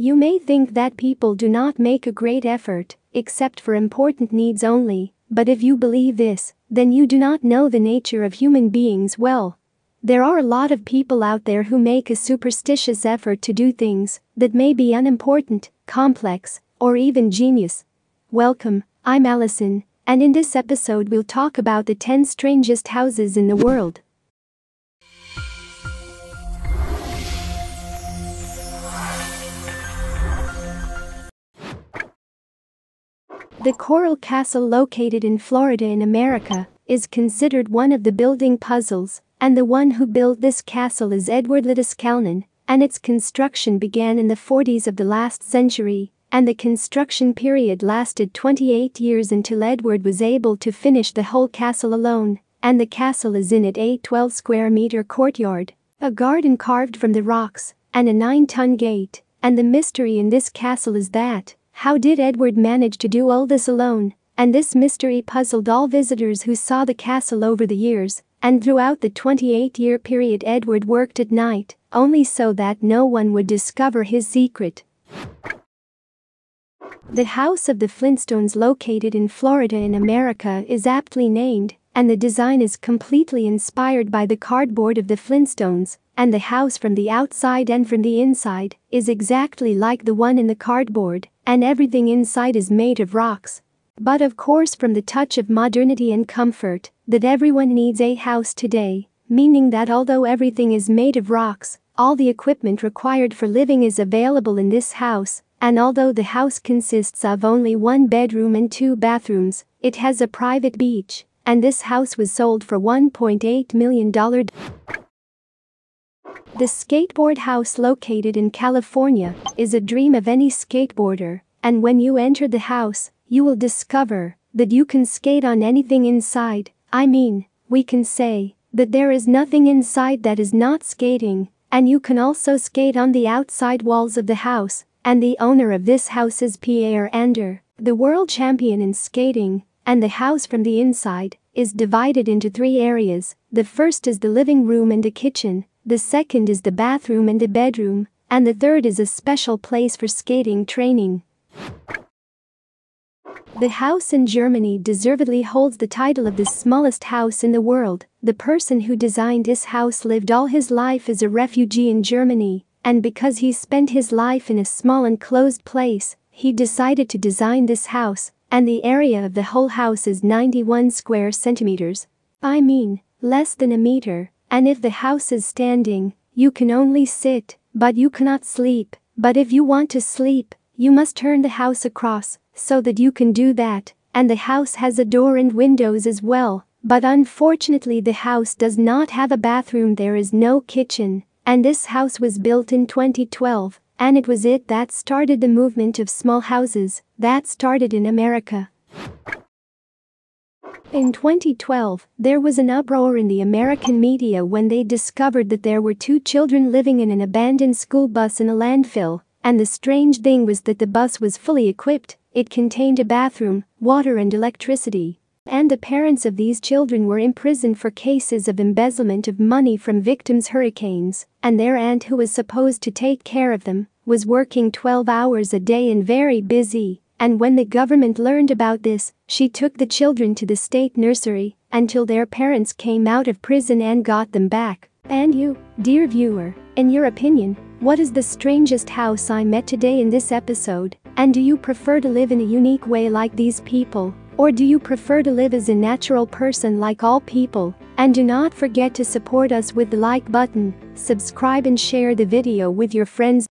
You may think that people do not make a great effort, except for important needs only, but if you believe this, then you do not know the nature of human beings well. There are a lot of people out there who make a superstitious effort to do things that may be unimportant, complex, or even genius. Welcome, I'm Allison, and in this episode we'll talk about the 10 strangest houses in the world. The Coral Castle located in Florida in America is considered one of the building puzzles, and the one who built this castle is Edward Calnan, and its construction began in the 40s of the last century, and the construction period lasted 28 years until Edward was able to finish the whole castle alone, and the castle is in a 12 square meter courtyard, a garden carved from the rocks, and a 9-ton gate, and the mystery in this castle is that how did Edward manage to do all this alone? And this mystery puzzled all visitors who saw the castle over the years, and throughout the 28 year period, Edward worked at night, only so that no one would discover his secret. The House of the Flintstones, located in Florida in America, is aptly named, and the design is completely inspired by the cardboard of the Flintstones, and the house from the outside and from the inside is exactly like the one in the cardboard, and everything inside is made of rocks. But of course from the touch of modernity and comfort, that everyone needs a house today, meaning that although everything is made of rocks, all the equipment required for living is available in this house, and although the house consists of only one bedroom and two bathrooms, it has a private beach, and this house was sold for $1.8 million. The skateboard house located in California is a dream of any skateboarder, and when you enter the house, you will discover that you can skate on anything inside. I mean, we can say that there is nothing inside that is not skating, and you can also skate on the outside walls of the house. And the owner of this house is Pierre André, the world champion in skating, and the house from the inside is divided into three areas. The first is the living room and the kitchen, the second is the bathroom and the bedroom, and the third is a special place for skating training. The house in Germany deservedly holds the title of the smallest house in the world. The person who designed this house lived all his life as a refugee in Germany, and because he spent his life in a small enclosed place, he decided to design this house, and the area of the whole house is 91 square centimeters. I mean, less than a meter, and if the house is standing, you can only sit, but you cannot sleep. But if you want to sleep, you must turn the house across, so that you can do that, and the house has a door and windows as well. But unfortunately, the house does not have a bathroom, there is no kitchen, and this house was built in 2012, and it was it that started the movement of small houses that started in America. In 2012, there was an uproar in the American media when they discovered that there were two children living in an abandoned school bus in a landfill, and the strange thing was that the bus was fully equipped, it contained a bathroom, water and electricity. And the parents of these children were imprisoned for cases of embezzlement of money from victims' hurricanes, and their aunt who was supposed to take care of them was working 12 hours a day and very busy, and when the government learned about this, she took the children to the state nursery until their parents came out of prison and got them back. And you, dear viewer, in your opinion, what is the strangest house I met today in this episode? And do you prefer to live in a unique way like these people? Or do you prefer to live as a natural person like all people? And do not forget to support us with the like button, subscribe and share the video with your friends.